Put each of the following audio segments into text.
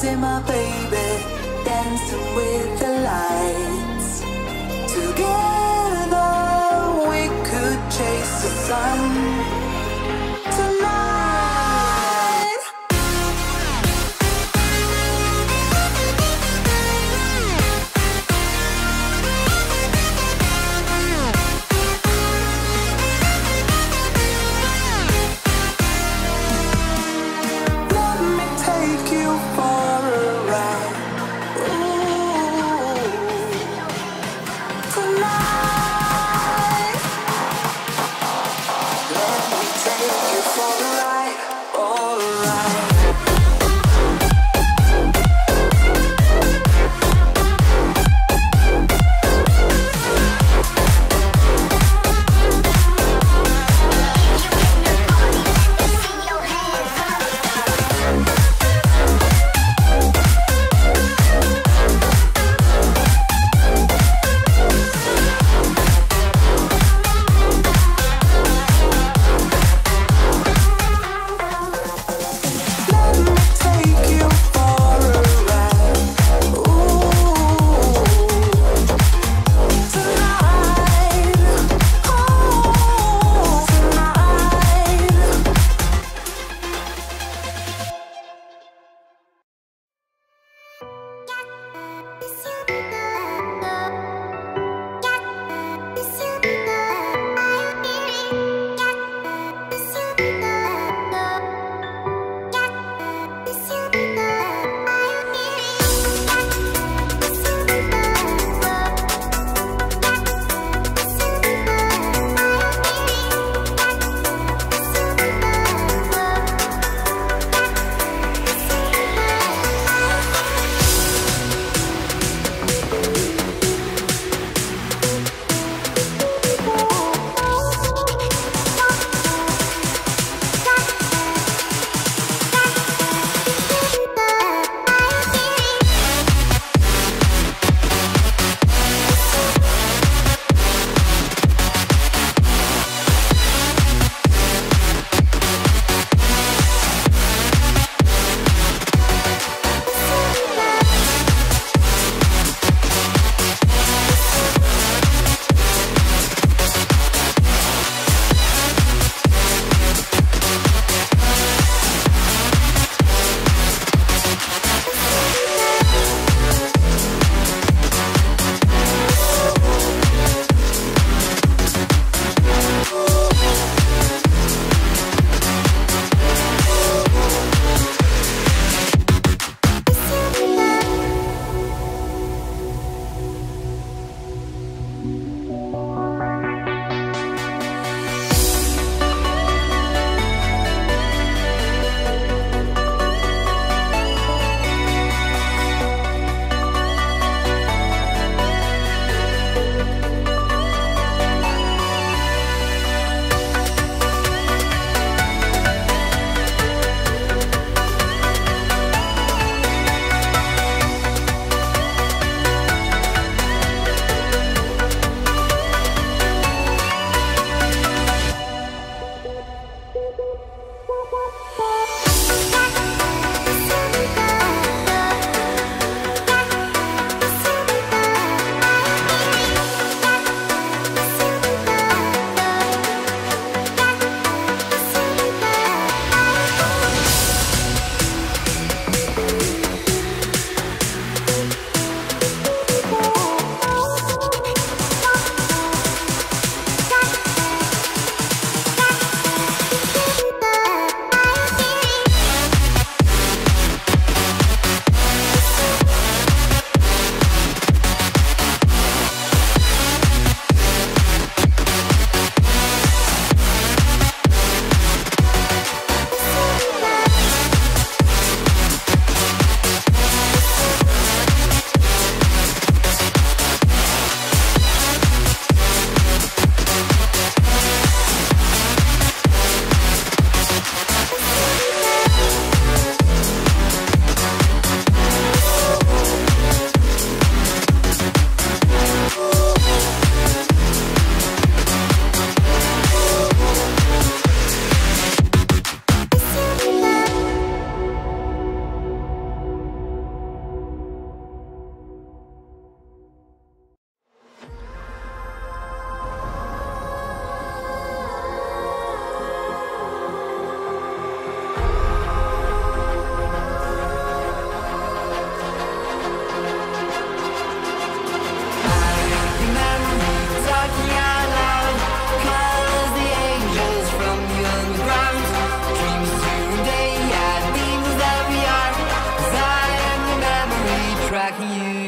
Let me take you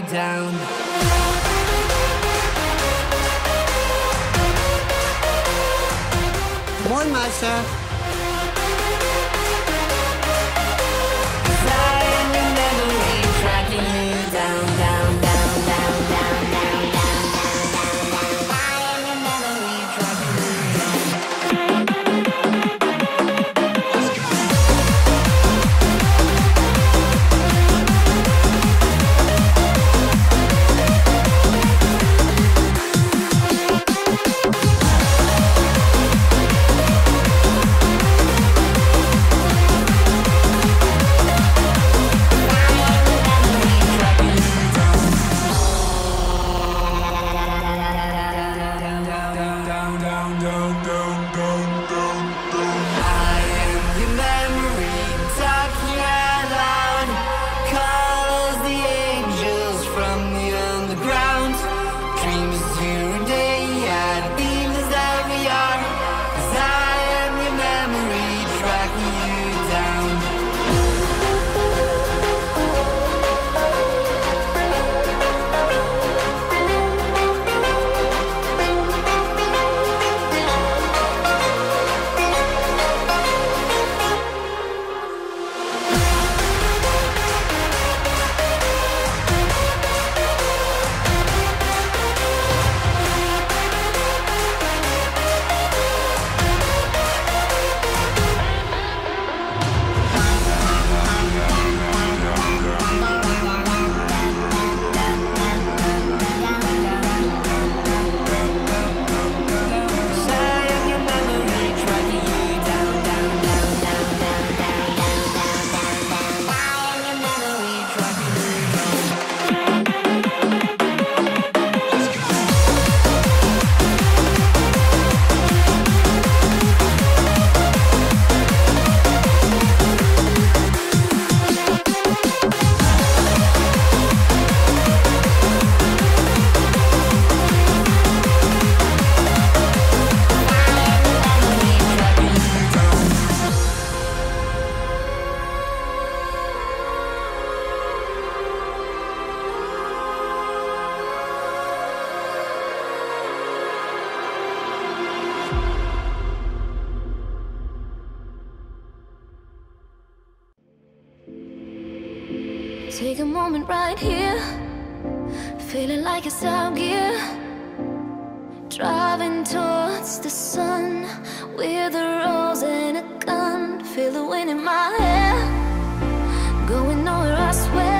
you down. like a sub gear Driving towards the sun With a rose and a gun Feel the wind in my hair Going nowhere, I swear.